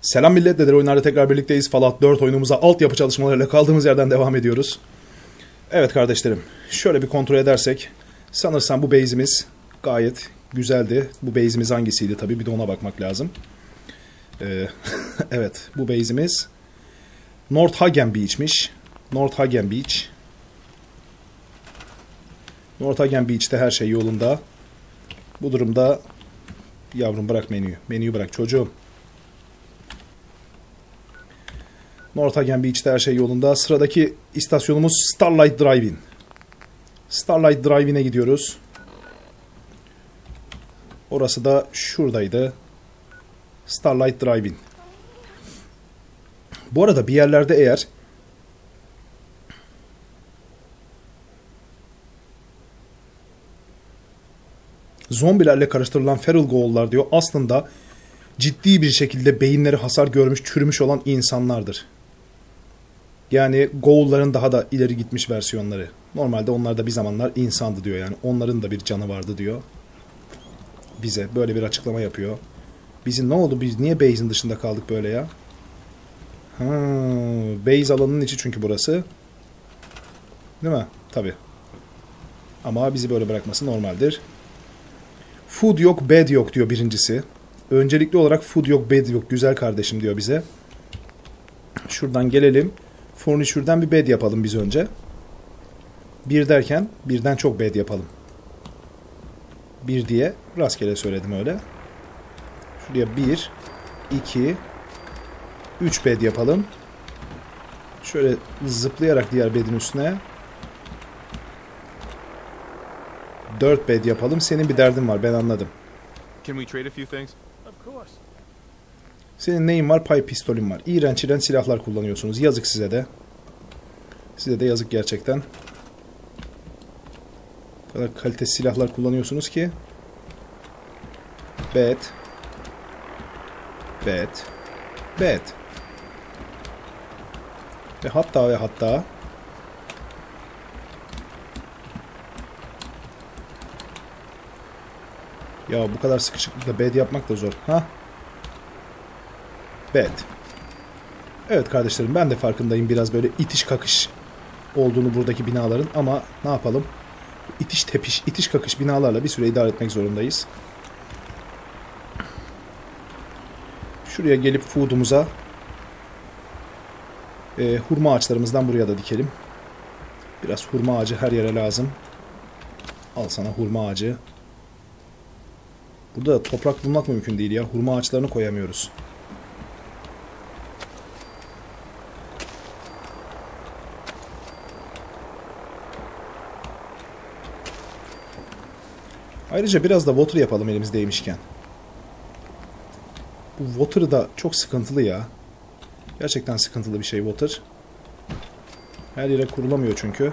Selam millet, Deder Oyunlar'da tekrar birlikteyiz. Fallout 4 oyunumuza altyapı çalışmalarıyla kaldığımız yerden devam ediyoruz. Evet kardeşlerim, şöyle bir kontrol edersek, sanırsam bu base'imiz gayet güzeldi. Bu base'imiz hangisiydi tabii bir de ona bakmak lazım. Ee, evet, bu base'imiz North Hagen Beach'miş. North Hagen Beach. North Hagen Beach'te her şey yolunda. Bu durumda yavrum bırak menüyü. Menüyü bırak çocuğum. Northagen Beach'te her şey yolunda. Sıradaki istasyonumuz Starlight Drive-In. Starlight Drive-In'e gidiyoruz. Orası da şuradaydı. Starlight Drive-In. Bu arada bir yerlerde eğer zombilerle karıştırılan feral ghoul'lar diyor aslında ciddi bir şekilde beyinleri hasar görmüş, çürümüş olan insanlardır. Yani Ghoul'ların daha da ileri gitmiş versiyonları. Normalde onlar da bir zamanlar insandı diyor yani. Onların da bir canı vardı diyor. Bize böyle bir açıklama yapıyor. Bizim ne oldu? Biz niye base'in dışında kaldık böyle ya? Ha, base alanının içi çünkü burası. Değil mi? Tabii. Ama bizi böyle bırakması normaldir. Food yok, bed yok diyor birincisi. Öncelikli olarak food yok, bed yok. Güzel kardeşim diyor bize. Şuradan gelelim. Furniture'den bir bed yapalım biz önce. Bir derken birden çok bed yapalım. Bir diye rastgele söyledim öyle. Şuraya bir, iki, üç bed yapalım. Şöyle zıplayarak diğer bedin üstüne. Dört bed yapalım. Senin bir derdin var ben anladım. Can we trade a few things? Senin neyin var? Pay pistolün var. İğrenç iğrenç silahlar kullanıyorsunuz. Yazık size de. Size de yazık gerçekten. O kadar kalite silahlar kullanıyorsunuz ki. Bad. Bad. Bad. Ve hatta ve hatta Ya bu kadar sıkışıklıkla bed yapmak da zor. Ha? Bed. Evet kardeşlerim ben de farkındayım biraz böyle itiş kakış olduğunu buradaki binaların ama ne yapalım? İtiş tepiş, itiş kakış binalarla bir süre idare etmek zorundayız. Şuraya gelip food'umuza e, hurma ağaçlarımızdan buraya da dikelim. Biraz hurma ağacı her yere lazım. Al sana hurma ağacı. Burada toprak bulmak mümkün değil ya. Hurma ağaçlarını koyamıyoruz. Ayrıca biraz da water yapalım elimizdeymişken. Bu water da çok sıkıntılı ya. Gerçekten sıkıntılı bir şey water. Her yere kurulamıyor çünkü.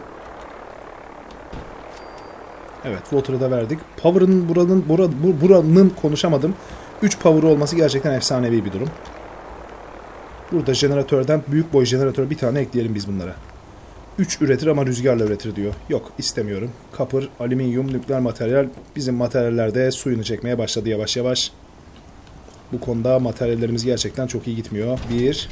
Evet water'ı da verdik. Power'ın buranın bura, bu, buranın konuşamadım. 3 power olması gerçekten efsanevi bir durum. Burada jeneratörden büyük boy jeneratör bir tane ekleyelim biz bunlara. 3 üretir ama rüzgarla üretir diyor. Yok istemiyorum. Kapır, alüminyum, nükleer materyal bizim materyallerde suyunu çekmeye başladı yavaş yavaş. Bu konuda materyallerimiz gerçekten çok iyi gitmiyor. Bir.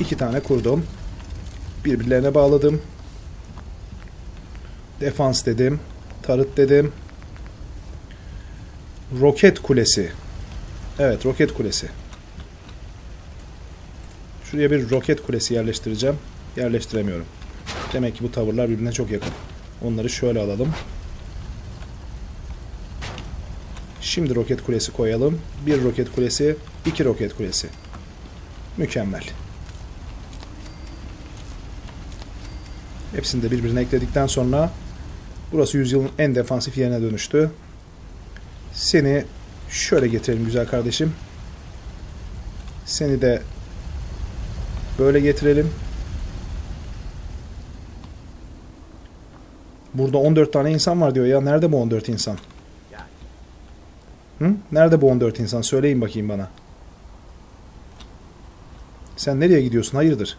İki tane kurdum. Birbirlerine bağladım. Defans dedim. Tarıt dedim. Roket kulesi. Evet roket kulesi. Şuraya bir roket kulesi yerleştireceğim. Yerleştiremiyorum. Demek ki bu tavırlar birbirine çok yakın. Onları şöyle alalım. Şimdi roket kulesi koyalım. Bir roket kulesi, iki roket kulesi. Mükemmel. Hepsini de birbirine ekledikten sonra burası yüzyılın en defansif yerine dönüştü. Seni şöyle getirelim güzel kardeşim. Seni de böyle getirelim. Burada 14 tane insan var diyor ya. Nerede bu 14 insan? Hı? Nerede bu 14 insan? Söyleyin bakayım bana. Sen nereye gidiyorsun? Hayırdır?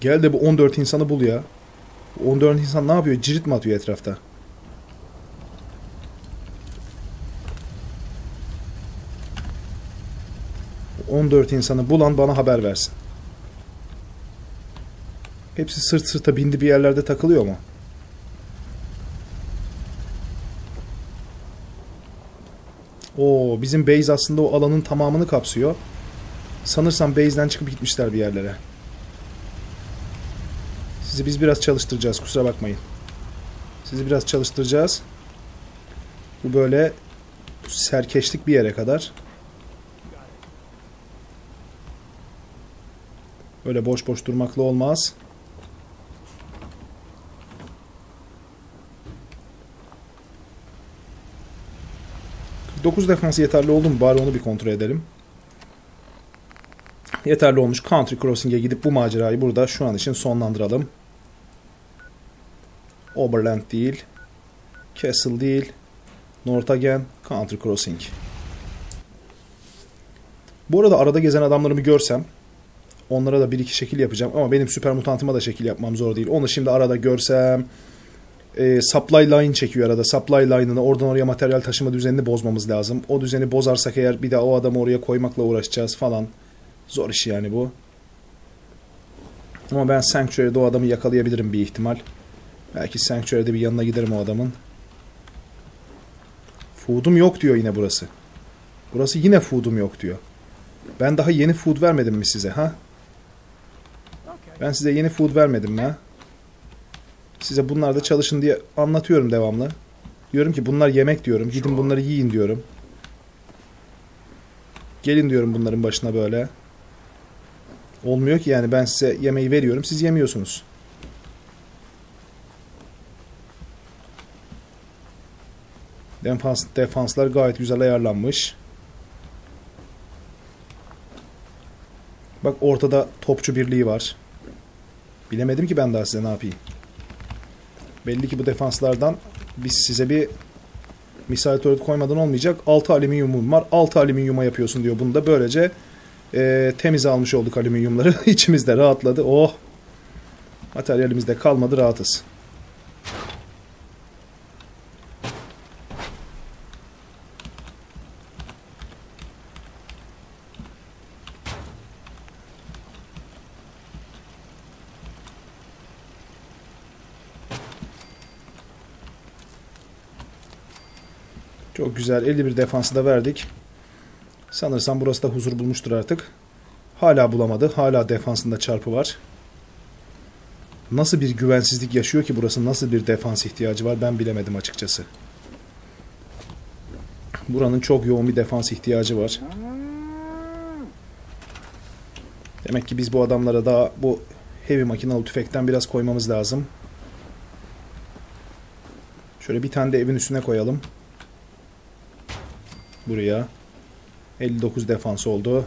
Gel de bu 14 insanı bul ya. Bu 14 insan ne yapıyor? Cirit mi atıyor etrafta? Bu 14 insanı bulan bana haber versin. Hepsi sırt sırta bindi bir yerlerde takılıyor mu? Oo, bizim base aslında o alanın tamamını kapsıyor. Sanırsam base'den çıkıp gitmişler bir yerlere. Sizi biz biraz çalıştıracağız kusura bakmayın. Sizi biraz çalıştıracağız. Bu böyle serkeşlik bir yere kadar. Böyle boş boş durmakla olmaz. Dokuz defansı yeterli oldu mu? Bari onu bir kontrol edelim. Yeterli olmuş. Country Crossing'e gidip bu macerayı burada şu an için sonlandıralım. Oberland değil. Castle değil. Northagen, Country Crossing. Bu arada arada gezen adamlarımı görsem onlara da bir iki şekil yapacağım ama benim süper mutantıma da şekil yapmam zor değil. Onu şimdi arada görsem e, supply line çekiyor arada. Supply line'ını oradan oraya materyal taşıma düzenini bozmamız lazım. O düzeni bozarsak eğer bir daha o adamı oraya koymakla uğraşacağız falan. Zor iş yani bu. Ama ben Sanctuary'de o adamı yakalayabilirim bir ihtimal. Belki Sanctuary'de bir yanına giderim o adamın. Food'um yok diyor yine burası. Burası yine food'um yok diyor. Ben daha yeni food vermedim mi size ha? Ben size yeni food vermedim mi ha? Size bunlarda çalışın diye anlatıyorum devamlı. Diyorum ki bunlar yemek diyorum. Gidin bunları yiyin diyorum. Gelin diyorum bunların başına böyle. Olmuyor ki yani ben size yemeği veriyorum siz yemiyorsunuz. Defans, defanslar gayet güzel ayarlanmış. Bak ortada topçu birliği var. Bilemedim ki ben daha size ne yapayım. Belli ki bu defanslardan biz size bir misal turret koymadan olmayacak. 6 alüminyumum var. 6 alüminyuma yapıyorsun diyor. Bunu da böylece e, temiz almış olduk alüminyumları. İçimiz de rahatladı. Oh! Materyalimiz de kalmadı. Rahatız. Çok güzel. 51 defansı da verdik. Sanırsam burası da huzur bulmuştur artık. Hala bulamadı. Hala defansında çarpı var. Nasıl bir güvensizlik yaşıyor ki burası? Nasıl bir defans ihtiyacı var? Ben bilemedim açıkçası. Buranın çok yoğun bir defans ihtiyacı var. Demek ki biz bu adamlara daha bu heavy makinalı tüfekten biraz koymamız lazım. Şöyle bir tane de evin üstüne koyalım. Buraya. 59 defans oldu.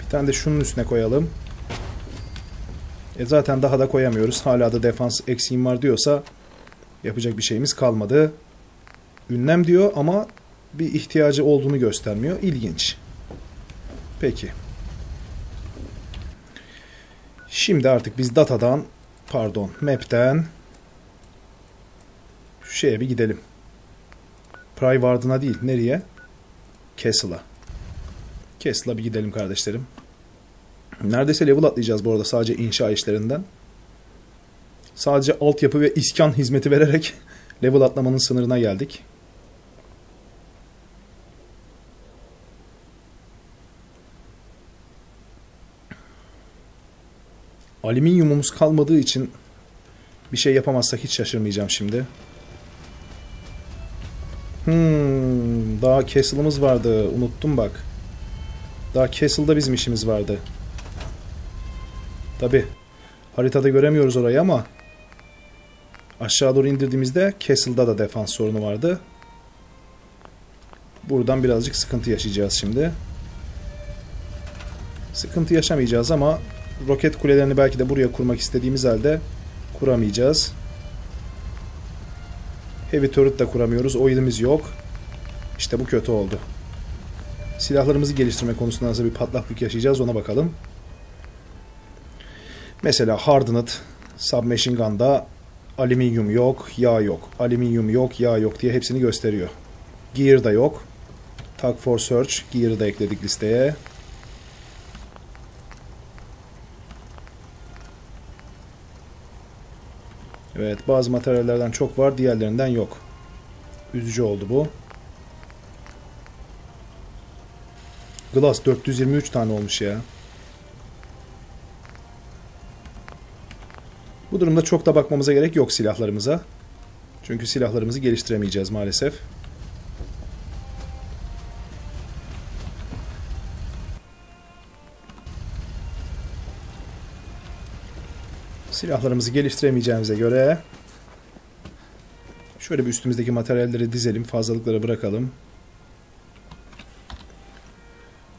Bir tane de şunun üstüne koyalım. E zaten daha da koyamıyoruz. Hala da defans eksiğim var diyorsa yapacak bir şeyimiz kalmadı. Ünlem diyor ama bir ihtiyacı olduğunu göstermiyor. İlginç. Peki. Şimdi artık biz datadan pardon map'ten şeye bir gidelim. Pry Warden'a değil. Nereye? Castle'a. Castle'a bir gidelim kardeşlerim. Neredeyse level atlayacağız bu arada sadece inşa işlerinden. Sadece altyapı ve iskan hizmeti vererek level atlamanın sınırına geldik. Alüminyumumuz kalmadığı için bir şey yapamazsak hiç şaşırmayacağım şimdi. Hmm, daha Castle'ımız vardı. Unuttum bak. Daha Castle'da bizim işimiz vardı. Tabi. Haritada göremiyoruz orayı ama aşağı doğru indirdiğimizde Castle'da da defans sorunu vardı. Buradan birazcık sıkıntı yaşayacağız şimdi. Sıkıntı yaşamayacağız ama roket kulelerini belki de buraya kurmak istediğimiz halde kuramayacağız. Heavy turret de kuramıyoruz. Oil'imiz yok. İşte bu kötü oldu. Silahlarımızı geliştirme konusunda nasıl bir patlaklık yaşayacağız ona bakalım. Mesela Hardened Submachine Gun'da alüminyum yok, yağ yok. Alüminyum yok, yağ yok diye hepsini gösteriyor. Gear da yok. Tag for Search, Gear'ı da ekledik listeye. Evet, bazı materyallerden çok var, diğerlerinden yok. Üzücü oldu bu. Glass 423 tane olmuş ya. Bu durumda çok da bakmamıza gerek yok silahlarımıza. Çünkü silahlarımızı geliştiremeyeceğiz maalesef. Silahlarımızı geliştiremeyeceğimize göre şöyle bir üstümüzdeki materyalleri dizelim, fazlalıkları bırakalım.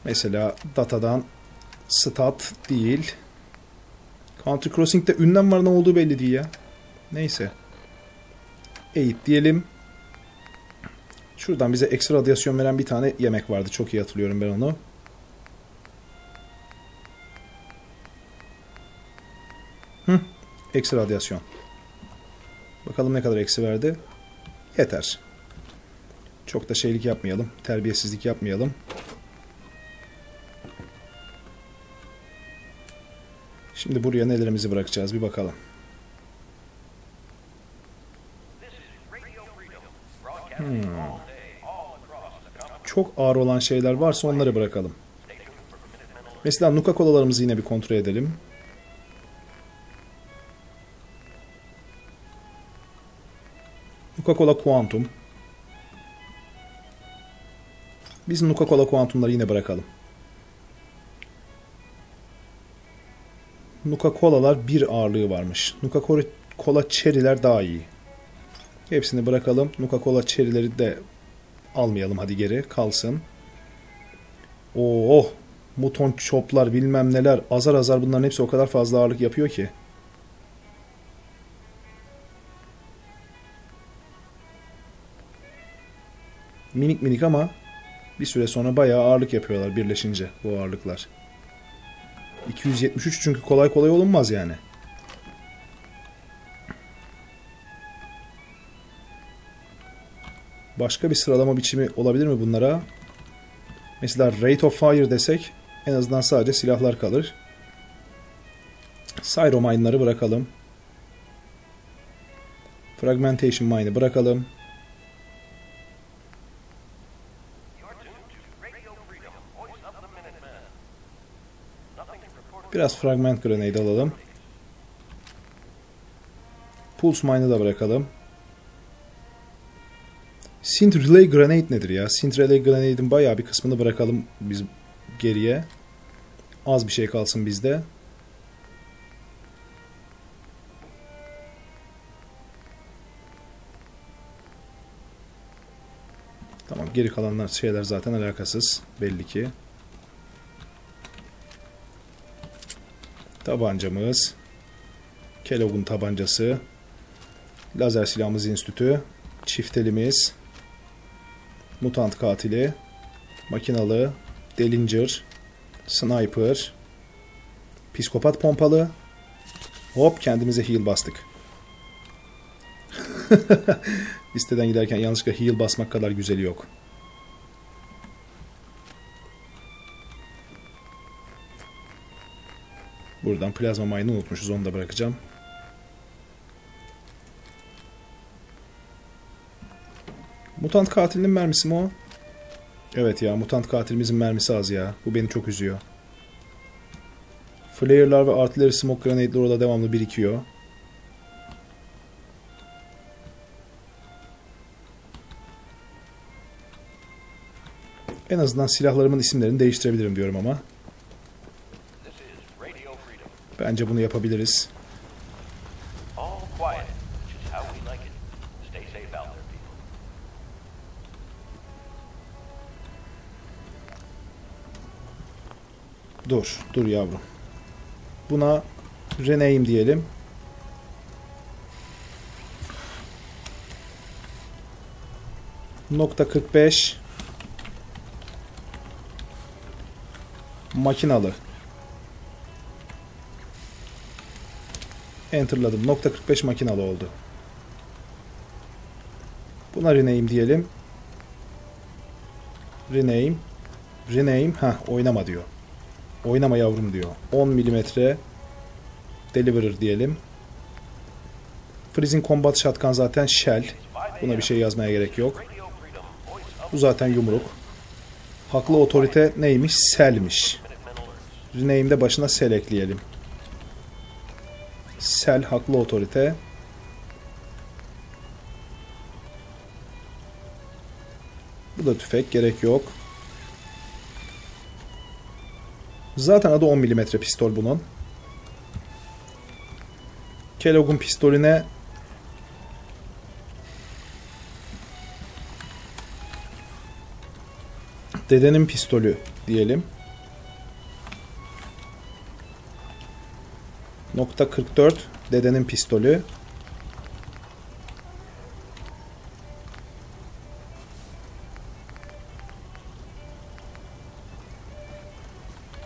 Mesela datadan stat değil. Country Crossing'de ünlem var ne olduğu belli değil ya. Neyse. Eğit diyelim. Şuradan bize ekstra radyasyon veren bir tane yemek vardı. Çok iyi hatırlıyorum ben onu. Ekstra radyasyon. Bakalım ne kadar eksi verdi. Yeter. Çok da şeylik yapmayalım. Terbiyesizlik yapmayalım. Şimdi buraya nelerimizi bırakacağız bir bakalım. Hmm. Çok ağır olan şeyler varsa onları bırakalım. Mesela Nuka kolalarımızı yine bir kontrol edelim. Nuka Cola Quantum. Biz Nuka Cola Quantum'ları yine bırakalım. Nuka Cola'lar bir ağırlığı varmış. Nuka Cola Cherry'ler daha iyi. Hepsini bırakalım. Nuka Cola Cherry'leri de almayalım hadi geri. Kalsın. Oo, oh, muton çoplar bilmem neler. Azar azar bunların hepsi o kadar fazla ağırlık yapıyor ki. Minik minik ama bir süre sonra bayağı ağırlık yapıyorlar birleşince bu ağırlıklar. 273 çünkü kolay kolay olunmaz yani. Başka bir sıralama biçimi olabilir mi bunlara? Mesela Rate of Fire desek en azından sadece silahlar kalır. Cyro Mine'ları bırakalım. Fragmentation Mine'ı bırakalım. Biraz fragment grenade alalım. Pulse mine'ı da bırakalım. Synth Relay Grenade nedir ya? Synth Relay Grenade'in bayağı bir kısmını bırakalım biz geriye. Az bir şey kalsın bizde. Tamam geri kalanlar şeyler zaten alakasız belli ki. Tabancamız. Kellogg'un tabancası. Lazer silahımız institü. Çiftelimiz. Mutant katili. Makinalı. Delinger. Sniper. Psikopat pompalı. Hop kendimize heal bastık. Listeden giderken yanlışlıkla heal basmak kadar güzeli yok. Buradan plazma mine'ı unutmuşuz. Onu da bırakacağım. Mutant katilinin mermisi mi o? Evet ya mutant katilimizin mermisi az ya. Bu beni çok üzüyor. Flare'lar ve artillery smoke grenade'ler orada devamlı birikiyor. En azından silahlarımın isimlerini değiştirebilirim diyorum ama. Bence bunu yapabiliriz. Dur, dur yavrum. Buna rename diyelim. Nokta 45 Makinalı. Enter'ladım. Nokta 45 makinalı oldu. Buna rename diyelim. Rename. Rename. Ha oynama diyor. Oynama yavrum diyor. 10 milimetre Deliverer diyelim. Freezing Combat Shotgun zaten Shell. Buna bir şey yazmaya gerek yok. Bu zaten yumruk. Haklı otorite neymiş? Sel'miş. Rename'de başına sel ekleyelim. Sel haklı otorite. Bu da tüfek gerek yok. Zaten adı 10 mm pistol bunun. Kellogg'un pistolüne dedenin pistolü diyelim. Nokta 44 dedenin pistolü.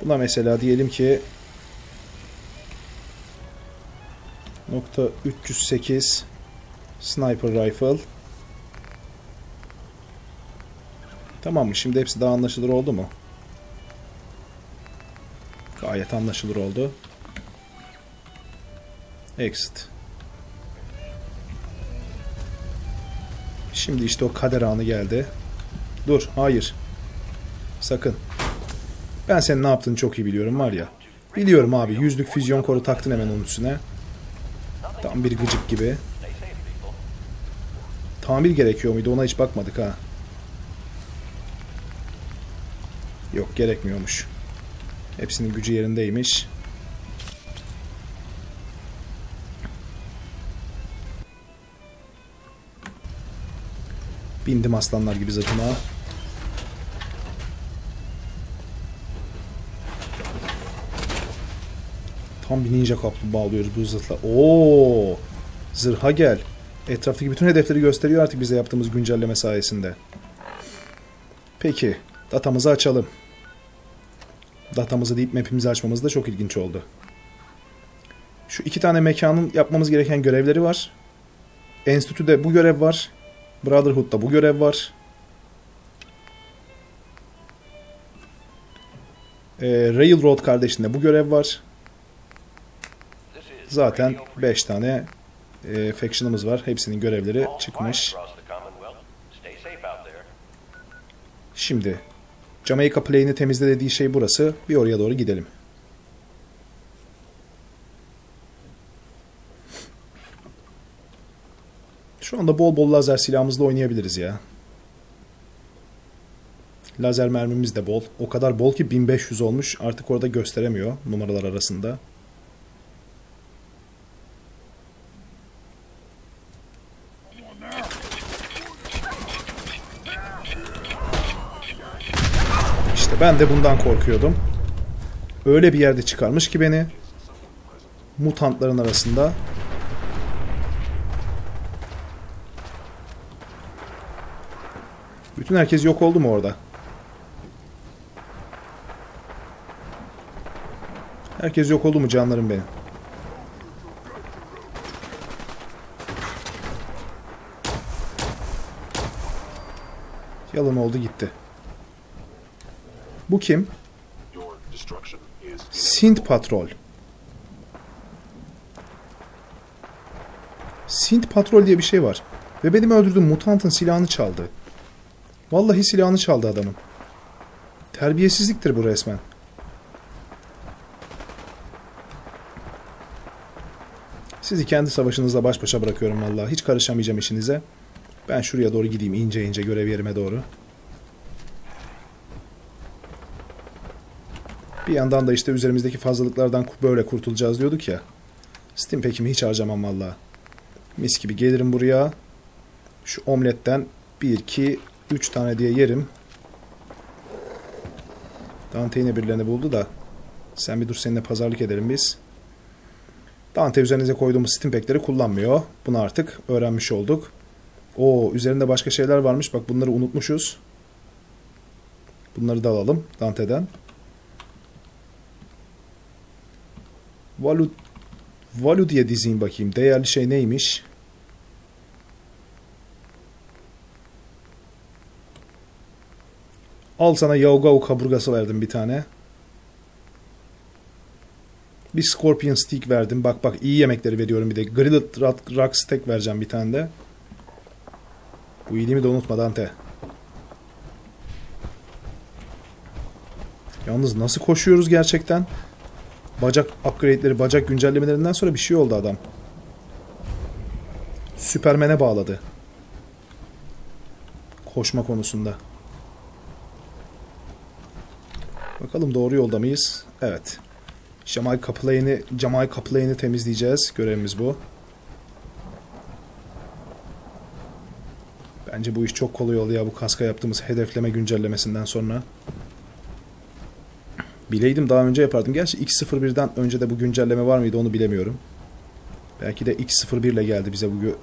Buna mesela diyelim ki nokta 308 sniper rifle. Tamam mı? Şimdi hepsi daha anlaşılır oldu mu? Gayet anlaşılır oldu. Exit. Şimdi işte o kader anı geldi. Dur, hayır. Sakın. Ben senin ne yaptığını çok iyi biliyorum var ya. Biliyorum abi, yüzlük füzyon koru taktın hemen onun üstüne. Tam bir gıcık gibi. Tamir gerekiyor muydu ona hiç bakmadık ha. Yok gerekmiyormuş. Hepsinin gücü yerindeymiş. Bindim aslanlar gibi zırhıma. Tam bir ninja kaplumbağa alıyoruz bu zırhla. Oo! Zırha gel. Etraftaki bütün hedefleri gösteriyor artık bize yaptığımız güncelleme sayesinde. Peki. Datamızı açalım. Datamızı deyip map'imizi açmamız da çok ilginç oldu. Şu iki tane mekanın yapmamız gereken görevleri var. Enstitüde bu görev var. Brotherhood'da bu görev var. Ee, Railroad kardeşinde bu görev var. Zaten 5 tane e, faction'ımız var. Hepsinin görevleri çıkmış. Şimdi Jamaica Plain'i temizle dediği şey burası. Bir oraya doğru gidelim. Şu anda bol bol lazer silahımızla oynayabiliriz ya. Lazer mermimiz de bol. O kadar bol ki 1500 olmuş. Artık orada gösteremiyor numaralar arasında. İşte ben de bundan korkuyordum. Öyle bir yerde çıkarmış ki beni. Mutantların arasında. Bütün herkes yok oldu mu orada? Herkes yok oldu mu canlarım benim? Yalan oldu gitti. Bu kim? Sint Patrol. Sint Patrol diye bir şey var. Ve benim öldürdüğüm mutantın silahını çaldı. Vallahi silahını çaldı adamın. Terbiyesizliktir bu resmen. Sizi kendi savaşınızla baş başa bırakıyorum vallahi. Hiç karışamayacağım işinize. Ben şuraya doğru gideyim ince ince görev yerime doğru. Bir yandan da işte üzerimizdeki fazlalıklardan böyle kurtulacağız diyorduk ya. Steam Pack'imi hiç harcamam valla. Mis gibi gelirim buraya. Şu omletten 1, 2, 3 tane diye yerim. Dante yine birilerini buldu da. Sen bir dur seninle pazarlık edelim biz. Dante üzerinize koyduğumuz Steam Pack'leri kullanmıyor. Bunu artık öğrenmiş olduk. O üzerinde başka şeyler varmış. Bak bunları unutmuşuz. Bunları da alalım Dante'den. Valu, Valu diye dizeyim bakayım. Değerli şey neymiş? Al sana Yaogao kaburgası verdim bir tane. Bir Scorpion Stick verdim. Bak bak iyi yemekleri veriyorum bir de. Grilled rock Steak vereceğim bir tane de. Bu iyiliğimi de unutma Dante. Yalnız nasıl koşuyoruz gerçekten? Bacak upgrade'leri, bacak güncellemelerinden sonra bir şey oldu adam. Süpermen'e bağladı. Koşma konusunda. Bakalım doğru yolda mıyız? Evet. Jamaica Plain'i Jamaica Plain'i temizleyeceğiz. Görevimiz bu. Bence bu iş çok kolay oldu ya bu kaska yaptığımız hedefleme güncellemesinden sonra. Bileydim daha önce yapardım. Gerçi X01'den önce de bu güncelleme var mıydı onu bilemiyorum. Belki de X01 ile geldi bize bu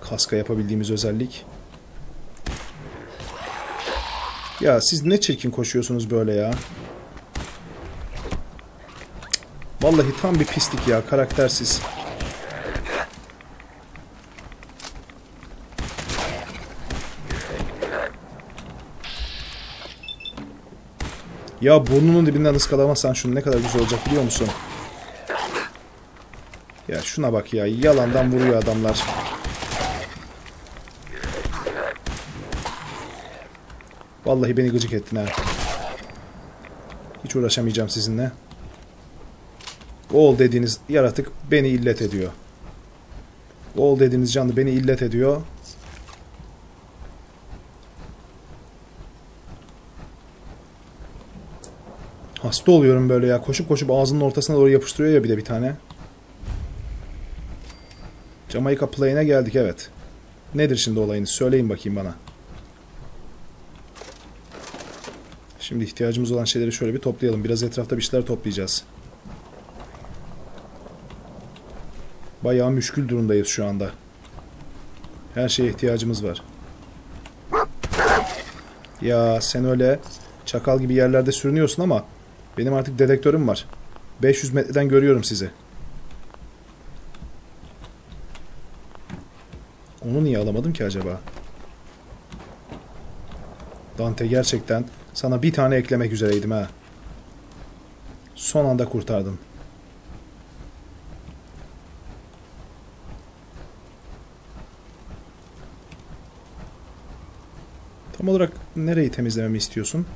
kaska yapabildiğimiz özellik. Ya siz ne çirkin koşuyorsunuz böyle ya. Vallahi tam bir pislik ya karaktersiz. Ya burnunun dibinden ıskalamazsan şunu ne kadar güzel olacak biliyor musun? Ya şuna bak ya yalandan vuruyor adamlar. Vallahi beni gıcık ettin ha. Hiç uğraşamayacağım sizinle. Oğul dediğiniz yaratık beni illet ediyor. Oğul dediğiniz canlı beni illet ediyor. Hasta oluyorum böyle ya. Koşup koşup ağzının ortasına doğru yapıştırıyor ya bir de bir tane. Jamaica Plain'e geldik evet. Nedir şimdi olayınız? Söyleyin bakayım bana. Şimdi ihtiyacımız olan şeyleri şöyle bir toplayalım. Biraz etrafta bir şeyler toplayacağız. Bayağı müşkül durumdayız şu anda. Her şeye ihtiyacımız var. Ya sen öyle çakal gibi yerlerde sürünüyorsun ama benim artık dedektörüm var. 500 metreden görüyorum sizi. Onu niye alamadım ki acaba? Dante gerçekten sana bir tane eklemek üzereydim ha. Son anda kurtardım. Olarak nereyi temizlememi istiyorsun?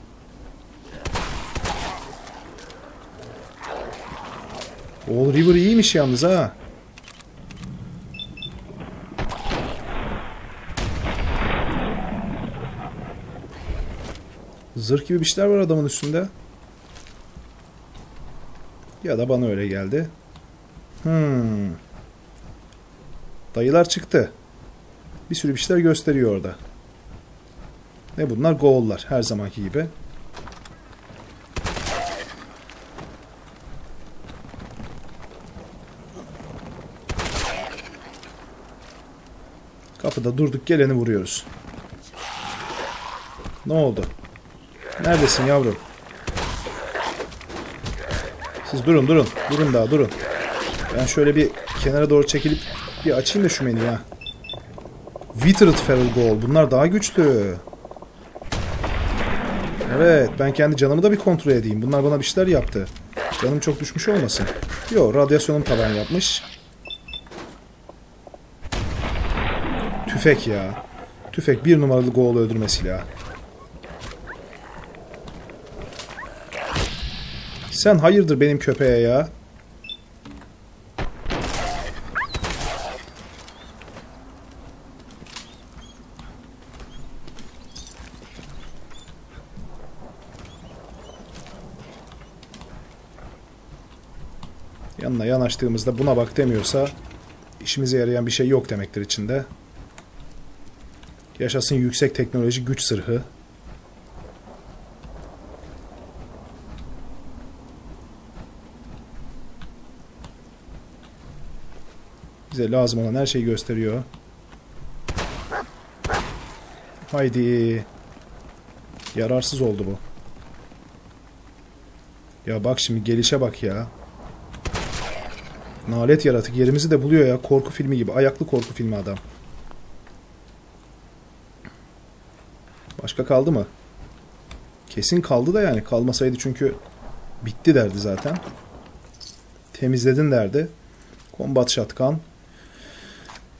Old River iyiymiş yalnız ha. Zırh gibi bir şeyler var adamın üstünde. Ya da bana öyle geldi. Hmm. Dayılar çıktı. Bir sürü bir şeyler gösteriyor orada. Ne bunlar? Goal'lar. Her zamanki gibi. Kapıda durduk geleni vuruyoruz. Ne oldu? Neredesin yavrum? Siz durun durun. Durun daha durun. Ben şöyle bir kenara doğru çekilip bir açayım da şu menüyü ha. Withered Feral Goal. Bunlar daha güçlü. Evet ben kendi canımı da bir kontrol edeyim. Bunlar bana bir şeyler yaptı. Canım çok düşmüş olmasın. Yo radyasyonum taban yapmış. Tüfek ya. Tüfek bir numaralı Goal öldürme silahı. Sen hayırdır benim köpeğe ya? Yanına yanaştığımızda buna bak demiyorsa işimize yarayan bir şey yok demektir içinde. Yaşasın yüksek teknoloji güç sırhı. Bize lazım olan her şeyi gösteriyor. Haydi. Yararsız oldu bu. Ya bak şimdi gelişe bak ya. Nalet yaratık yerimizi de buluyor ya. Korku filmi gibi. Ayaklı korku filmi adam. Başka kaldı mı? Kesin kaldı da yani. Kalmasaydı çünkü bitti derdi zaten. Temizledin derdi. Combat shotgun.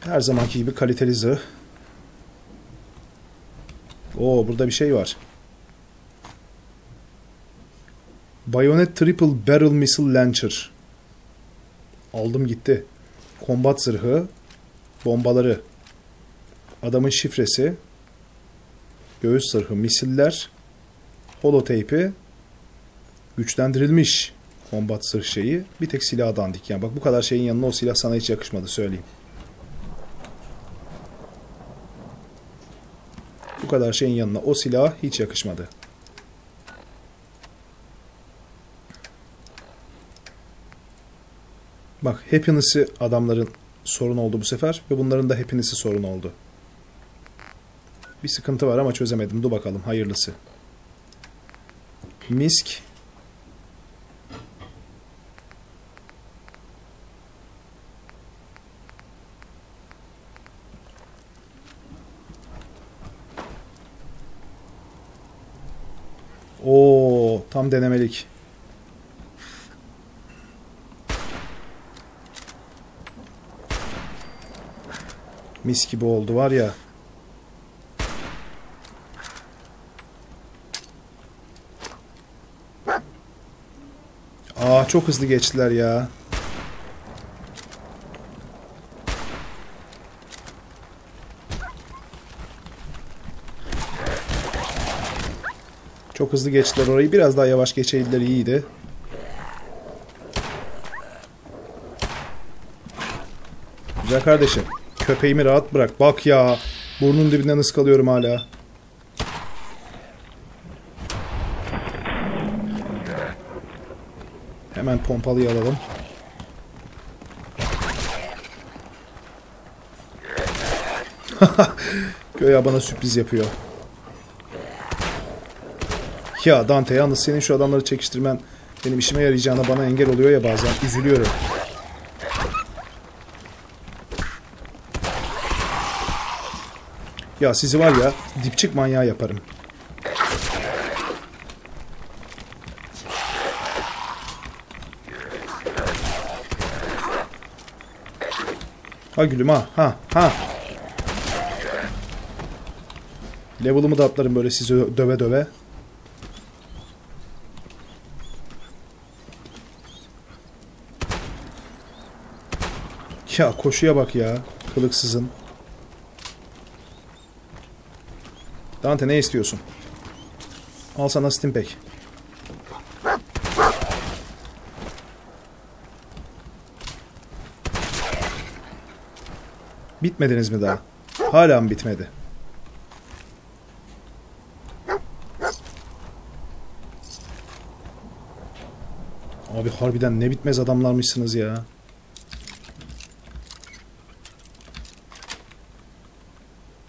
Her zamanki gibi kaliteli zırh. Oo burada bir şey var. Bayonet Triple Barrel Missile Launcher. Aldım gitti. Kombat zırhı. Bombaları. Adamın şifresi. Göğüs zırhı. Misiller. Holoteypi. Güçlendirilmiş kombat zırh şeyi. Bir tek silah dandik. Yani bak bu kadar şeyin yanına o silah sana hiç yakışmadı söyleyeyim. Bu kadar şeyin yanına o silah hiç yakışmadı. Bak happiness'i adamların sorun oldu bu sefer ve bunların da happiness'i sorun oldu. Bir sıkıntı var ama çözemedim. Dur bakalım hayırlısı. Misk. Oo, tam denemelik. Mis gibi oldu var ya. Aa çok hızlı geçtiler ya. Çok hızlı geçtiler orayı. Biraz daha yavaş geçeydiler iyiydi. Güzel kardeşim. Köpeğimi rahat bırak. Bak ya. Burnun dibinden ıskalıyorum hala. Hemen pompalıyı alalım. Göya bana sürpriz yapıyor. Ya Dante yalnız senin şu adamları çekiştirmen benim işime yarayacağına bana engel oluyor ya bazen. Üzülüyorum. Ya sizi var ya dipçik manyağı yaparım. Ha gülüm ha ha ha. Level'ımı da atlarım böyle sizi döve döve. Ya koşuya bak ya. Kılıksızın. Dante ne istiyorsun? Al sana Stimpek. Bitmediniz mi daha? Hala mı bitmedi? Abi harbiden ne bitmez adamlarmışsınız ya.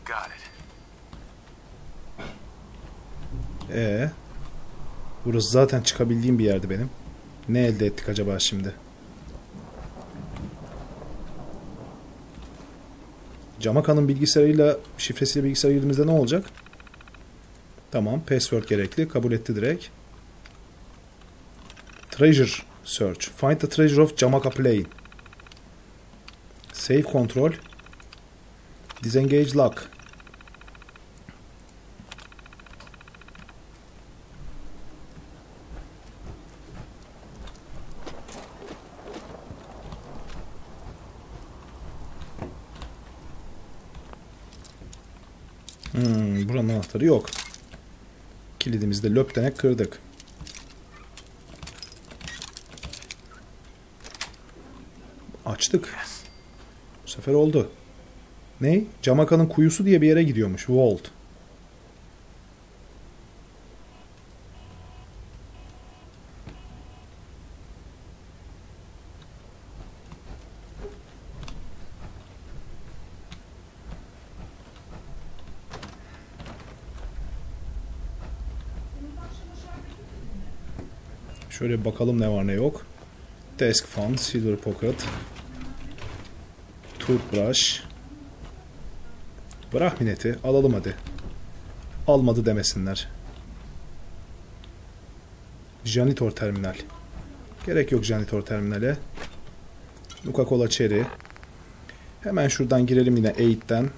Got it. Ee, burası zaten çıkabildiğim bir yerdi benim. Ne elde ettik acaba şimdi? Camaka'nın bilgisayarıyla, şifresiyle bilgisayara girdiğimizde ne olacak? Tamam, password gerekli. Kabul etti direkt. Treasure search. Find the treasure of Jamaka Plane. Save control. Disengage lock. Hmm, buranın anahtarı yok. Kilidimizi de löptenek kırdık. Açtık. Bu sefer oldu. Ne? Camaka'nın kuyusu diye bir yere gidiyormuş. Vault. Şöyle bakalım ne var ne yok. Desk fan, silver pocket. Toothbrush. Bırak mineti. Alalım hadi. Almadı demesinler. Janitor terminal. Gerek yok janitor terminale. Coca-Cola Cherry. Hemen şuradan girelim yine 8'ten.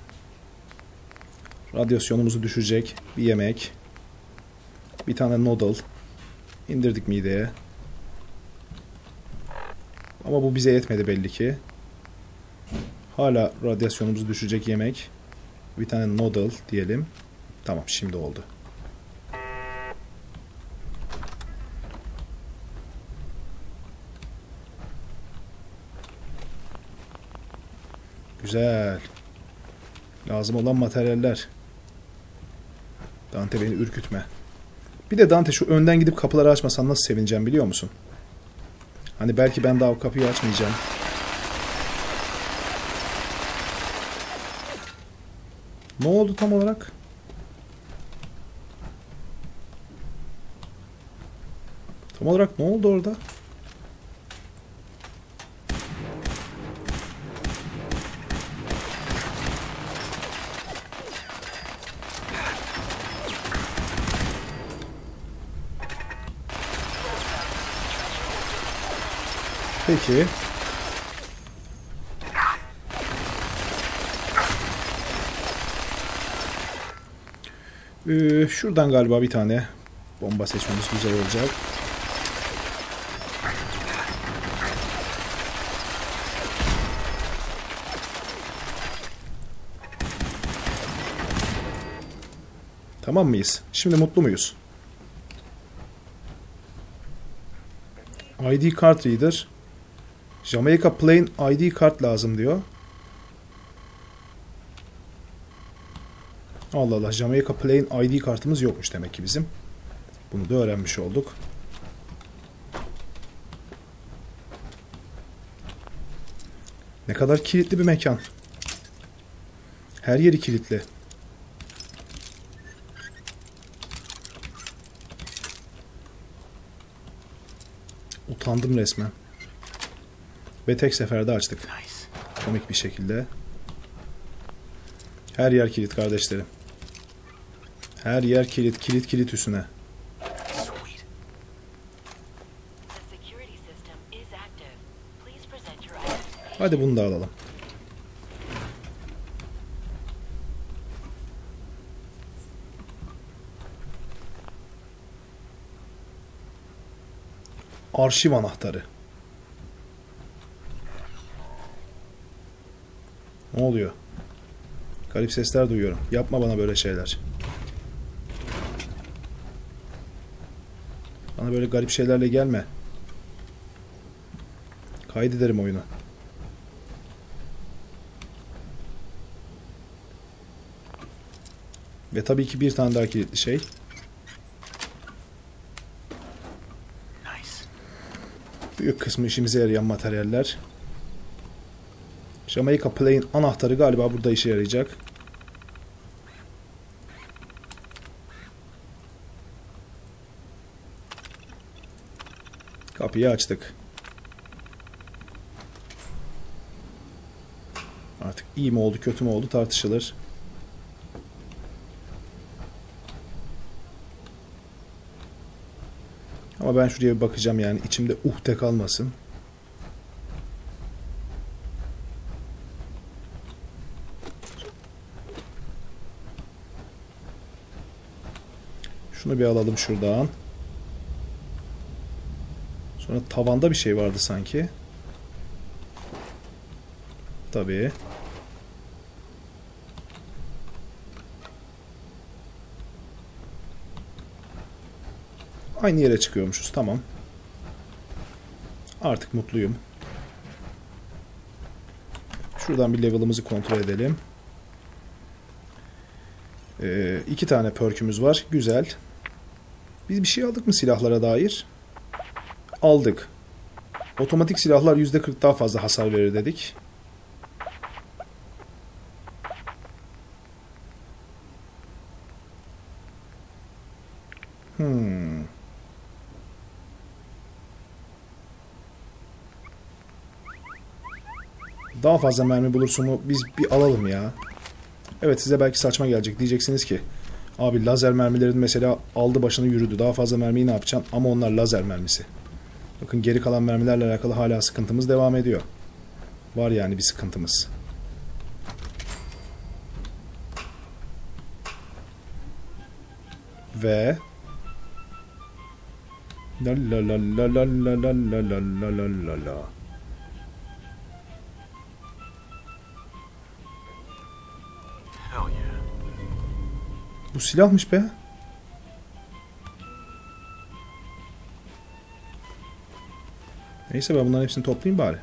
Radyasyonumuzu düşecek bir yemek. Bir tane noodle. İndirdik mideye. Ama bu bize yetmedi belli ki. Hala radyasyonumuzu düşecek yemek. Bir tane noodle diyelim. Tamam şimdi oldu. Güzel. Lazım olan materyaller. Dante beni ürkütme. Bir de Dante şu önden gidip kapıları açmasan nasıl sevineceğim biliyor musun? Hani belki ben daha o kapıyı açmayacağım. Ne oldu tam olarak? Tam olarak ne oldu orada? Peki. Ee, şuradan galiba bir tane bomba seçmemiz güzel olacak. Tamam mıyız? Şimdi mutlu muyuz? ID kart reader. Jamaica Plain ID kart lazım diyor. Allah Allah Jamaica Plain ID kartımız yokmuş demek ki bizim. Bunu da öğrenmiş olduk. Ne kadar kilitli bir mekan. Her yeri kilitli. Utandım resmen. Ve tek seferde açtık. Nice. Komik bir şekilde. Her yer kilit kardeşlerim. Her yer kilit, kilit kilit üstüne. Hadi bunu da alalım. Arşiv anahtarı. Ne oluyor? Garip sesler duyuyorum. Yapma bana böyle şeyler. Bana böyle garip şeylerle gelme. Kaydederim oyunu. Ve tabii ki bir tane daha kilitli şey. Büyük kısmı işimize yarayan materyaller. Jamaica Plain anahtarı galiba burada işe yarayacak. Kapıyı açtık. Artık iyi mi oldu kötü mü oldu tartışılır. Ama ben şuraya bir bakacağım yani içimde uhde kalmasın. Şunu bir alalım şuradan. Sonra tavanda bir şey vardı sanki. Tabii. Aynı yere çıkıyormuşuz. Tamam. Artık mutluyum. Şuradan bir level'ımızı kontrol edelim. Ee, iki tane perk'ümüz var. Güzel. Biz bir şey aldık mı silahlara dair? Aldık. Otomatik silahlar %40 daha fazla hasar verir dedik. Hmm. Daha fazla mermi bulursun mu biz bir alalım ya. Evet size belki saçma gelecek. Diyeceksiniz ki abi lazer mermilerin mesela aldı başını yürüdü. Daha fazla mermiyi ne yapacaksın? Ama onlar lazer mermisi. Bakın geri kalan mermilerle alakalı hala sıkıntımız devam ediyor. Var yani bir sıkıntımız. Ve la la la la la la la la la la la la Bu silahmış be. Neyse ben bunların hepsini toplayayım bari.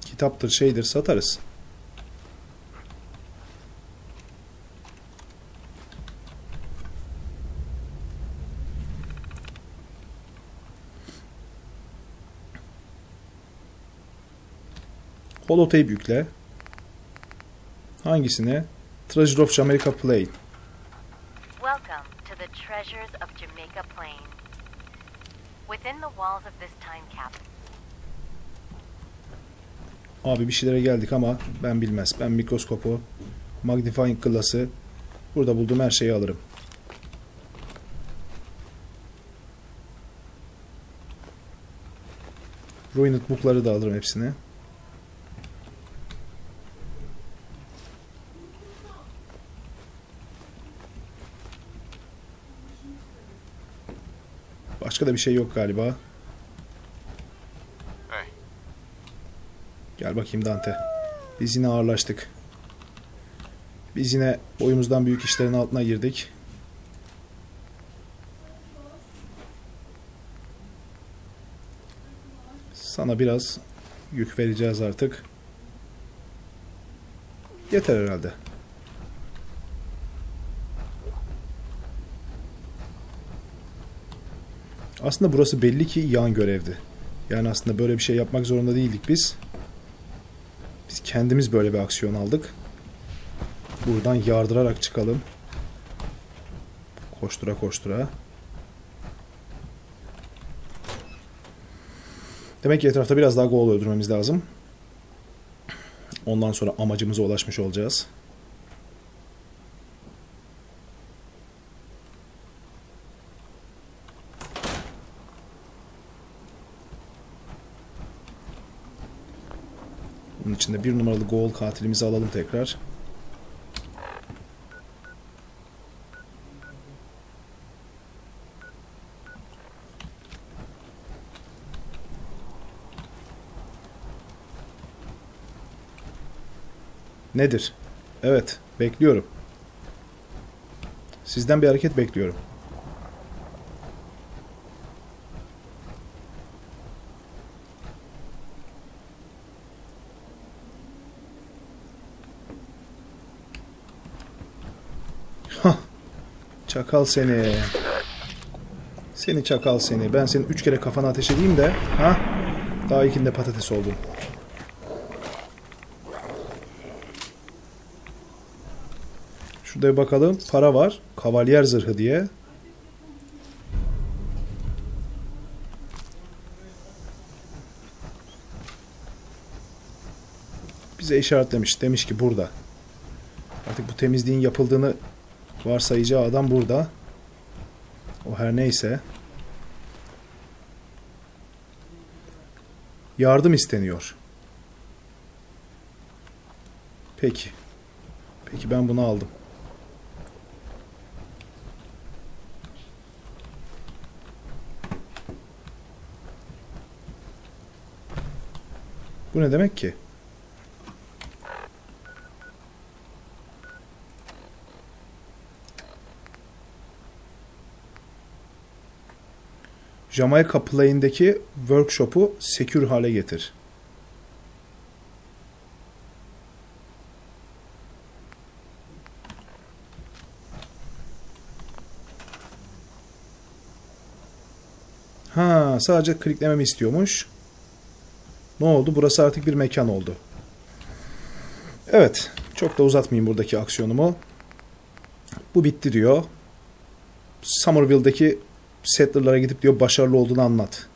Kitaptır şeydir satarız. Holotape yükle. Hangisine? Treasure of Jamaica Plain. Welcome to the treasures of Jamaica Plain. Within the walls of this time cap, Abi bir şeylere geldik ama ben bilmez. Ben mikroskopu, magnifying glass'ı burada bulduğum her şeyi alırım. Ruined book'ları da alırım hepsini. Başka da bir şey yok galiba. Hey, Gel bakayım Dante. Biz yine ağırlaştık. Biz yine boyumuzdan büyük işlerin altına girdik. Sana biraz yük vereceğiz artık. Yeter herhalde. Aslında burası belli ki yan görevdi. Yani aslında böyle bir şey yapmak zorunda değildik biz. Biz kendimiz böyle bir aksiyon aldık. Buradan yardırarak çıkalım. Koştura koştura. Demek ki etrafta biraz daha gol öldürmemiz lazım. Ondan sonra amacımıza ulaşmış olacağız. Bunun içinde bir numaralı gol katilimizi alalım tekrar. Nedir? Evet, bekliyorum. Sizden bir hareket bekliyorum. Hah. Çakal seni. Seni çakal seni. Ben senin üç kere kafana ateş edeyim de. Ha? Daha ikinde patates oldun. Şurada bakalım. Para var. Kavalyer zırhı diye. Bize işaretlemiş. Demiş ki burada. Artık bu temizliğin yapıldığını varsayacağı adam burada. O her neyse. Yardım isteniyor. Peki. Peki ben bunu aldım. Bu ne demek ki? Jamaica Plain'deki workshop'u secure hale getir. Ha, sadece kliklememi istiyormuş. Ne oldu? Burası artık bir mekan oldu. Evet, çok da uzatmayayım buradaki aksiyonumu. Bu bitti diyor. Somerville'deki settler'lara gidip diyor başarılı olduğunu anlat.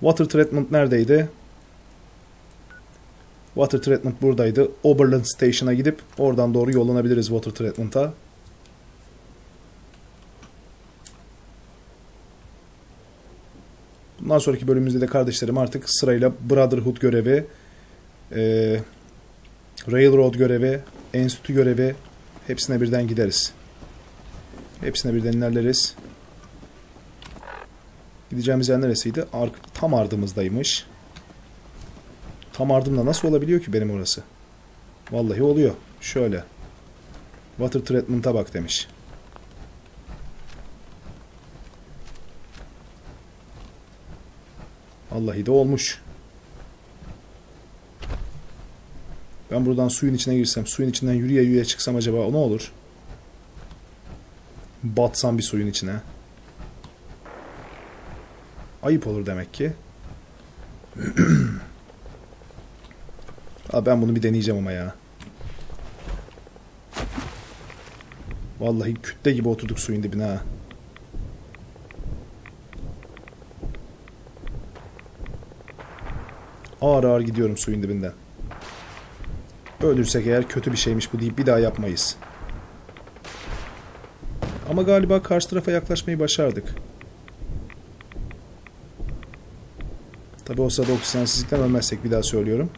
Water treatment neredeydi? Water treatment buradaydı. Oberlin Station'a gidip oradan doğru yollanabiliriz water treatment'a. Bundan sonraki bölümümüzde de kardeşlerim artık sırayla Brotherhood görevi, e, Railroad görevi, Enstitü görevi hepsine birden gideriz. Hepsine birden ilerleriz. Gideceğimiz yer neresiydi? Ar tam ardımızdaymış. Tam ardımda nasıl olabiliyor ki benim orası? Vallahi oluyor. Şöyle. Water treatment'a bak demiş. Vallahi de olmuş. Ben buradan suyun içine girsem, suyun içinden yürüye yürüye çıksam acaba ne olur? Batsam bir suyun içine. Ayıp olur demek ki. Abi ben bunu bir deneyeceğim ama ya. Vallahi kütle gibi oturduk suyun dibine ha. Ağır ağır gidiyorum suyun dibinden. Ölürsek eğer kötü bir şeymiş bu deyip bir daha yapmayız. Ama galiba karşı tarafa yaklaşmayı başardık. Tabi o sırada oksijensizlikten ölmezsek bir daha söylüyorum.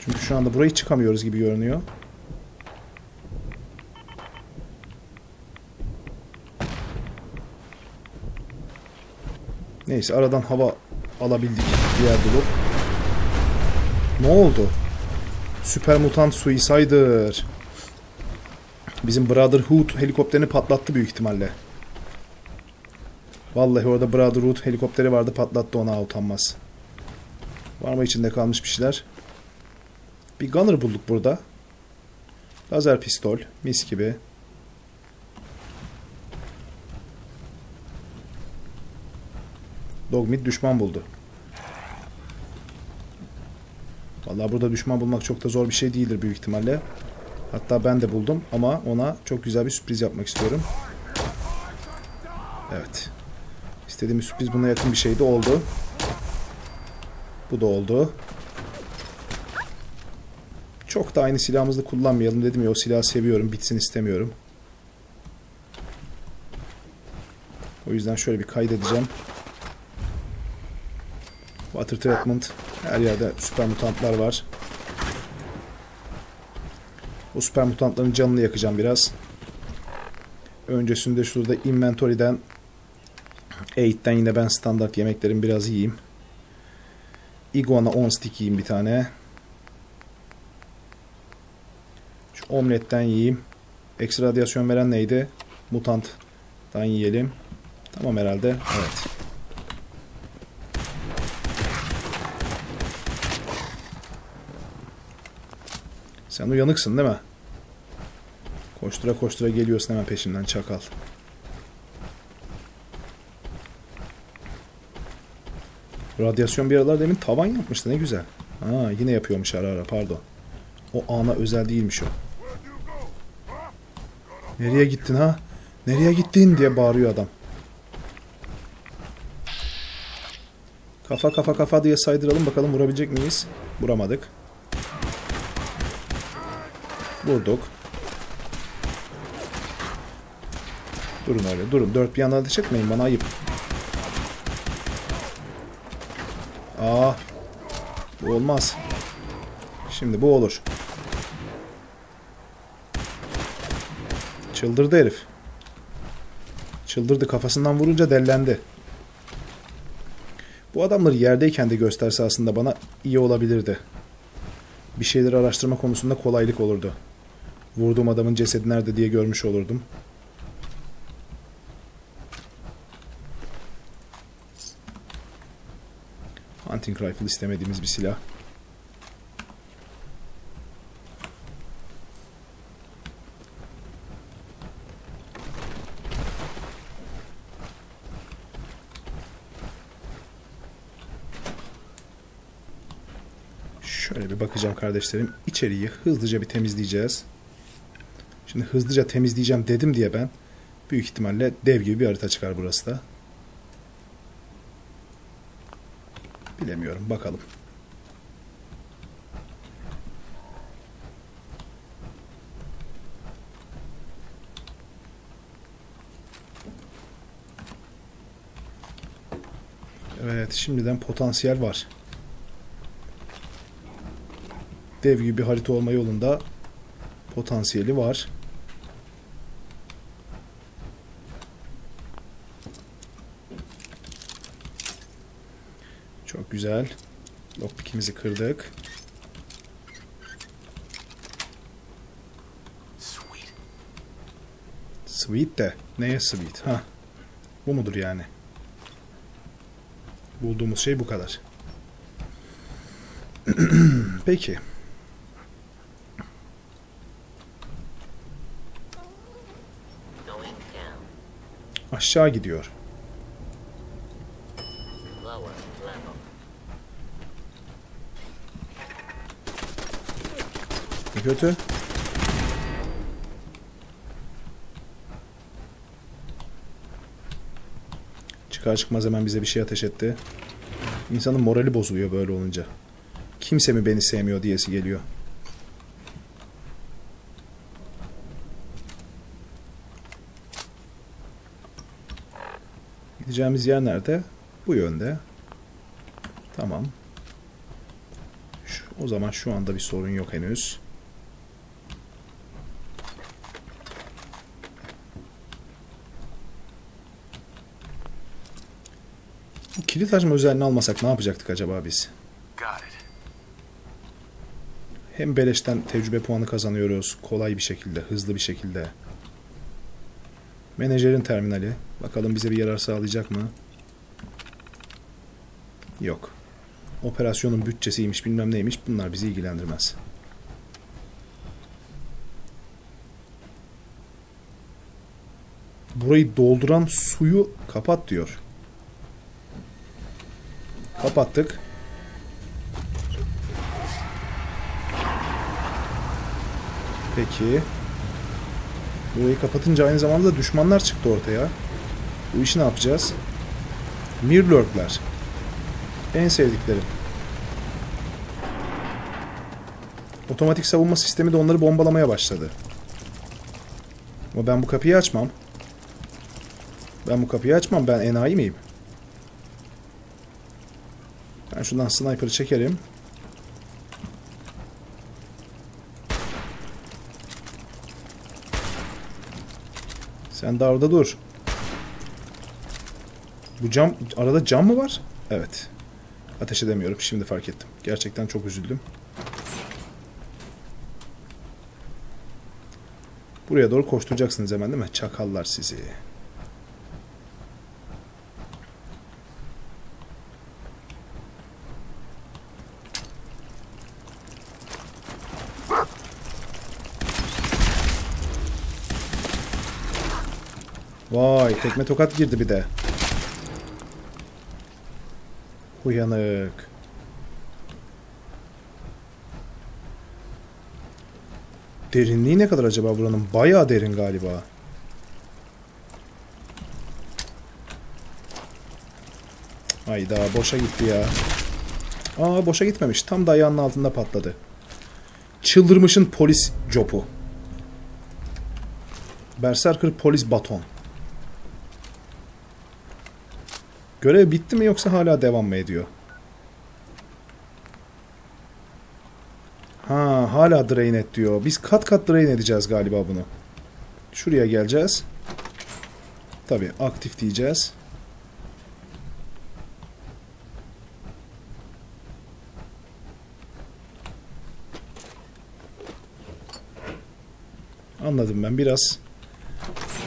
Çünkü şu anda burayı çıkamıyoruz gibi görünüyor. Neyse aradan hava alabildik bir yer bulup. Ne oldu? Süper mutant suicider. Bizim Brotherhood helikopterini patlattı büyük ihtimalle. Vallahi orada Brotherhood helikopteri vardı patlattı ona utanmaz. Var mı içinde kalmış bir şeyler? Bir gunner bulduk burada. Lazer pistol. Mis gibi. Dogmeat düşman buldu. Vallahi burada düşman bulmak çok da zor bir şey değildir büyük ihtimalle. Hatta ben de buldum ama ona çok güzel bir sürpriz yapmak istiyorum. Evet. İstediğim sürpriz buna yakın bir şeydi oldu. Bu da oldu. Çok da aynı silahımızı kullanmayalım dedim ya o silahı seviyorum bitsin istemiyorum. O yüzden şöyle bir kaydedeceğim. Water treatment. Her yerde süper mutantlar var. O süper mutantların canını yakacağım biraz. Öncesinde şurada inventory'den 8'ten yine ben standart yemeklerim biraz yiyeyim. Iguana 10 stick yiyeyim bir tane. Şu omletten yiyeyim. Ekstra radyasyon veren neydi? Mutanttan yiyelim. Tamam herhalde. Evet. Sen uyanıksın değil mi? Koştura koştura geliyorsun hemen peşimden çakal. Radyasyon bir aralar demin tavan yapmıştı ne güzel. Ha yine yapıyormuş ara ara pardon. O ana özel değilmiş o. Nereye gittin ha? Nereye gittin diye bağırıyor adam. Kafa kafa kafa diye saydıralım bakalım vurabilecek miyiz? Vuramadık. Vurduk. Durun öyle durun. Dört bir yandan ateş etmeyin bana ayıp. Aa, bu olmaz. Şimdi bu olur. Çıldırdı herif. Çıldırdı kafasından vurunca dellendi. Bu adamları yerdeyken de gösterse aslında bana iyi olabilirdi. Bir şeyleri araştırma konusunda kolaylık olurdu. Vurduğum adamın cesedi nerede diye görmüş olurdum. Hunting rifle istemediğimiz bir silah. Şöyle bir bakacağım kardeşlerim. İçeriği hızlıca bir temizleyeceğiz. Şimdi hızlıca temizleyeceğim dedim diye ben büyük ihtimalle dev gibi bir harita çıkar burası da. Bilemiyorum bakalım. Evet şimdiden potansiyel var. Dev gibi bir harita olma yolunda potansiyeli var. Çok güzel. Lockpick'imizi kırdık. Sweet. Sweet de. Neye sweet? Ha. Bu mudur yani? Bulduğumuz şey bu kadar. Peki. Aşağı gidiyor. Lower level. Ne kötü? Çıkar çıkmaz hemen bize bir şey ateş etti. İnsanın morali bozuluyor böyle olunca. Kimse mi beni sevmiyor diyesi geliyor. Gideceğimiz yer nerede? Bu yönde. Tamam. Şu- o zaman şu anda bir sorun yok henüz. Kilit açma özelliğini almasak ne yapacaktık acaba biz? Hem beleşten tecrübe puanı kazanıyoruz kolay bir şekilde, hızlı bir şekilde. Menajerin terminali. Bakalım bize bir yarar sağlayacak mı? Yok. Operasyonun bütçesiymiş bilmem neymiş bunlar bizi ilgilendirmez. Burayı dolduran suyu kapat diyor. Kapattık. Peki. Burayı kapatınca aynı zamanda da düşmanlar çıktı ortaya. Bu işi ne yapacağız? Mirlurkler. En sevdiklerim. Otomatik savunma sistemi de onları bombalamaya başladı. Ama ben bu kapıyı açmam. Ben bu kapıyı açmam. Ben enayi miyim? Ben şuradan sniper'ı çekerim. Sen de orada dur. Bu cam, arada cam mı var? Evet. Ateş edemiyorum. Şimdi fark ettim. Gerçekten çok üzüldüm. Buraya doğru koşturacaksınız hemen değil mi? Çakallar sizi. Vay tekme tokat girdi bir de. Uyanık. Derinliği ne kadar acaba buranın? Bayağı derin galiba. Hayda boşa gitti ya. Aa boşa gitmemiş. Tam da ayağının altında patladı. Çıldırmışın polis copu. Berserker polis baton. Görev bitti mi yoksa hala devam mı ediyor? Ha, hala drain et diyor. Biz kat kat drain edeceğiz galiba bunu. Şuraya geleceğiz. Tabii aktif diyeceğiz. Anladım ben. Biraz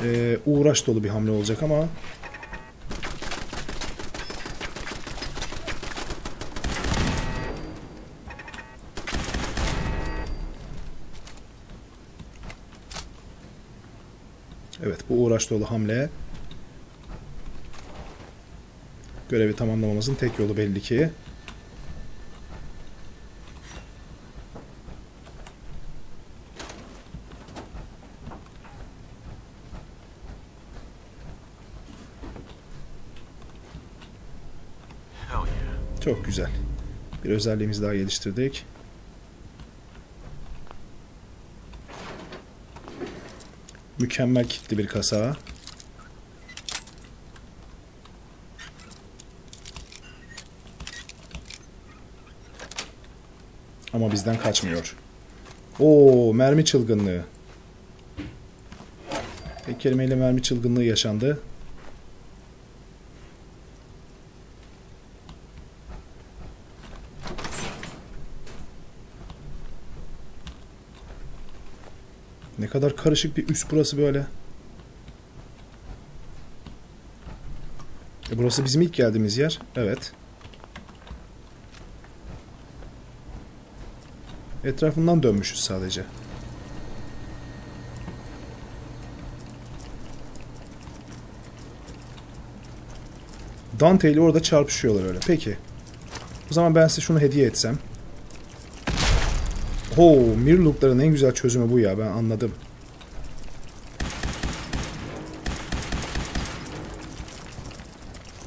eee, uğraş dolu bir hamle olacak ama Evet bu uğraş dolu hamle görevi tamamlamamızın tek yolu belli ki. Çok güzel. Bir özelliğimizi daha geliştirdik. Mükemmel kitli bir kasa. Ama bizden kaçmıyor. Oo, mermi çılgınlığı. Tek kelimeyle mermi çılgınlığı yaşandı. Kadar karışık bir üst burası böyle. E burası bizim ilk geldiğimiz yer. Evet. Etrafından dönmüşüz sadece. Dante ile orada çarpışıyorlar öyle. Peki. O zaman ben size şunu hediye etsem. Oo, Mirlook'ların en güzel çözümü bu ya. Ben anladım.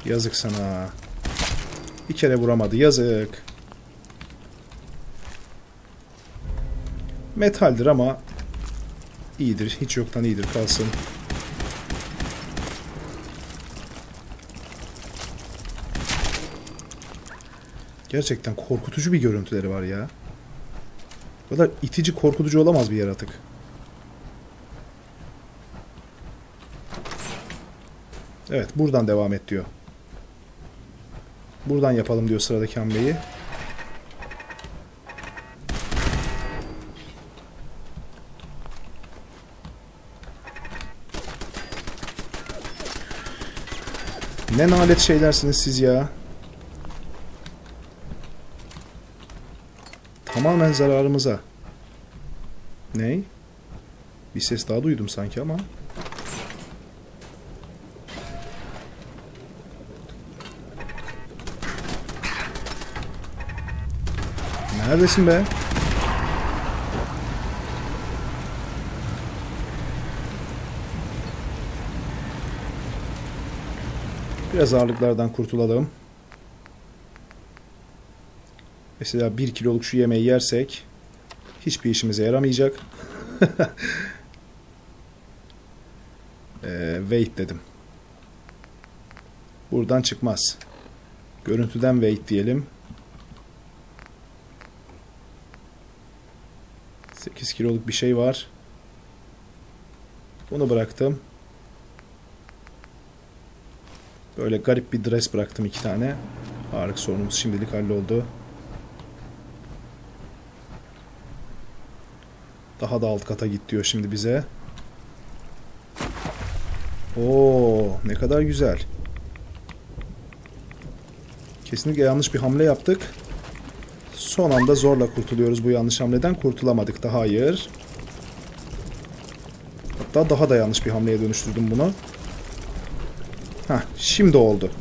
Yazık sana. Bir kere vuramadı. Yazık. Metaldir ama iyidir. Hiç yoktan iyidir kalsın. Gerçekten korkutucu bir görüntüleri var ya. Kadar itici korkutucu olamaz bir yaratık. Evet buradan devam et diyor. Buradan yapalım diyor sıradaki hamleyi. Ne nalet şeylersiniz siz ya. Tamamen zararımıza. Ney? Bir ses daha duydum sanki ama. Neredesin be? Biraz ağırlıklardan kurtulalım. Mesela 1 kiloluk şu yemeği yersek hiçbir işimize yaramayacak. ee, wait dedim. Buradan çıkmaz. Görüntüden wait diyelim. 8 kiloluk bir şey var. Bunu bıraktım. Böyle garip bir dress bıraktım iki tane. Ağırlık sorunumuz şimdilik halloldu. Daha da alt kata git diyor şimdi bize. Oo, ne kadar güzel. Kesinlikle yanlış bir hamle yaptık. Son anda zorla kurtuluyoruz bu yanlış hamleden. Kurtulamadık da hayır. Hatta daha da yanlış bir hamleye dönüştürdüm bunu. Heh, şimdi oldu.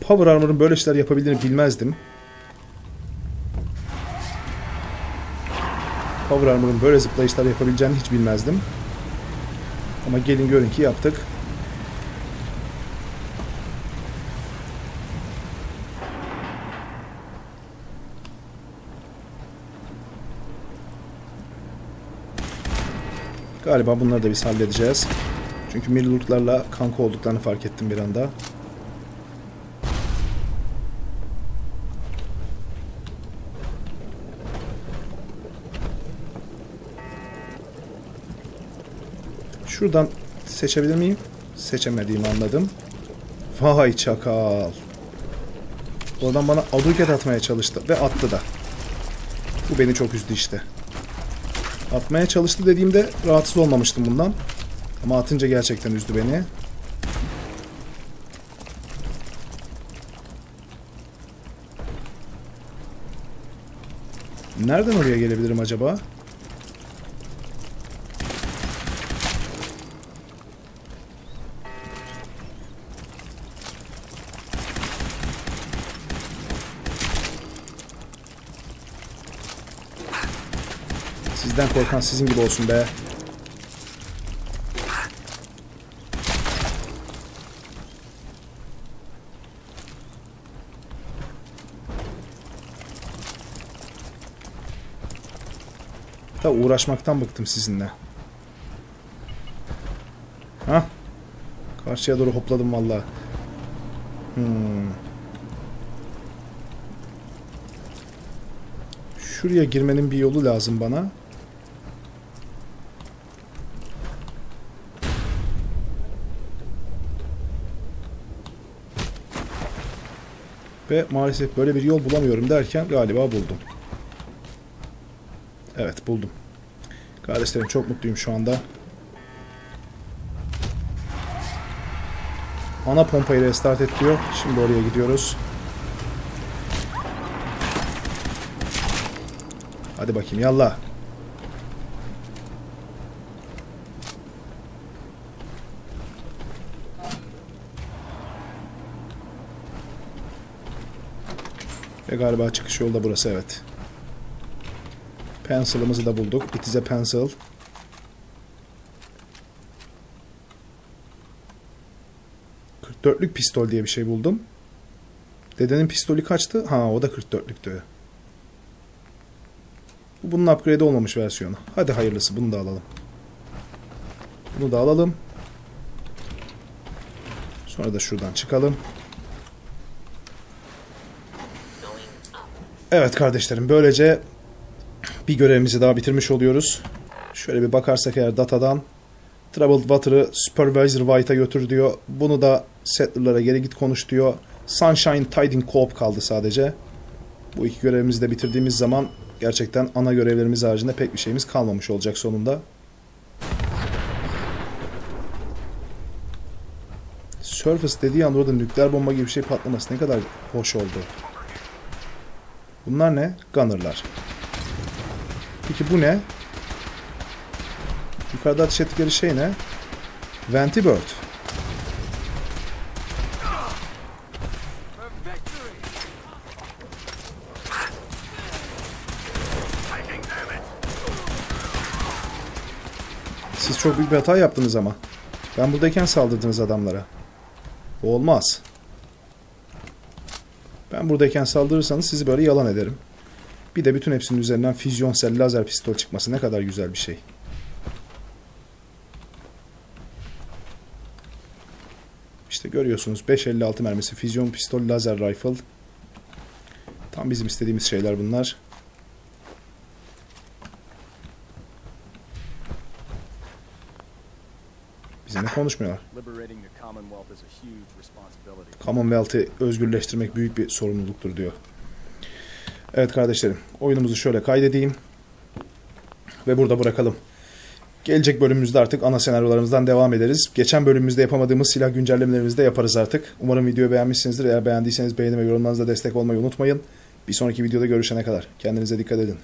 Power Armor'ın böyle şeyler yapabildiğini bilmezdim. Power Armor'ın böyle zıplayışlar yapabileceğini hiç bilmezdim. Ama gelin görün ki yaptık. Galiba bunları da biz halledeceğiz. Çünkü Mirlurklarla kanka olduklarını fark ettim bir anda. Şuradan seçebilir miyim? Seçemediğimi anladım. Vay çakal. Oradan bana aduket atmaya çalıştı ve attı da. Bu beni çok üzdü işte. Atmaya çalıştı dediğimde rahatsız olmamıştım bundan. Ama atınca gerçekten üzdü beni. Nereden oraya gelebilirim acaba? Korkan sizin gibi olsun be. Da uğraşmaktan bıktım sizinle. Ha? Karşıya doğru hopladım valla. Hmm. Şuraya girmenin bir yolu lazım bana. Ve maalesef böyle bir yol bulamıyorum derken galiba buldum. Evet buldum. Kardeşlerim çok mutluyum şu anda. Ana pompayı restart et. Şimdi oraya gidiyoruz. Hadi bakayım yallah. Ve galiba çıkış yolu da burası evet. Pencil'ımızı da bulduk. It is a pencil. ...44'lük pistol diye bir şey buldum. Dedenin pistolü kaçtı? Ha o da 44'lüktü. Bu bunun upgrade olmamış versiyonu. Hadi hayırlısı bunu da alalım. Bunu da alalım. Sonra da şuradan çıkalım. Evet kardeşlerim böylece bir görevimizi daha bitirmiş oluyoruz. Şöyle bir bakarsak eğer datadan Troubled Water'ı Supervisor White'a götür diyor. Bunu da Settler'lara geri git konuş diyor. Sunshine Tiding Co-op kaldı sadece. Bu iki görevimizi de bitirdiğimiz zaman gerçekten ana görevlerimiz haricinde pek bir şeyimiz kalmamış olacak sonunda. Surface dediği an orada nükleer bomba gibi bir şey patlaması ne kadar hoş oldu. Bunlar ne? Gunner'lar. Peki bu ne? Yukarıda ateş ettikleri şey ne? Ventibird. Siz çok büyük bir hata yaptınız ama. Ben buradayken saldırdınız adamlara. Bu olmaz. Ben buradayken saldırırsanız sizi böyle yalan ederim. Bir de bütün hepsinin üzerinden füzyonsel lazer pistol çıkması ne kadar güzel bir şey. İşte görüyorsunuz 5.56 mermisi füzyon pistol lazer rifle. Tam bizim istediğimiz şeyler bunlar. Bizimle konuşmuyorlar. Commonwealth'i özgürleştirmek büyük bir sorumluluktur diyor. Evet kardeşlerim, oyunumuzu şöyle kaydedeyim. Ve burada bırakalım. Gelecek bölümümüzde artık ana senaryolarımızdan devam ederiz. Geçen bölümümüzde yapamadığımız silah güncellemelerimizi de yaparız artık. Umarım videoyu beğenmişsinizdir. Eğer beğendiyseniz beğeni ve yorumlarınızla destek olmayı unutmayın. Bir sonraki videoda görüşene kadar. Kendinize dikkat edin.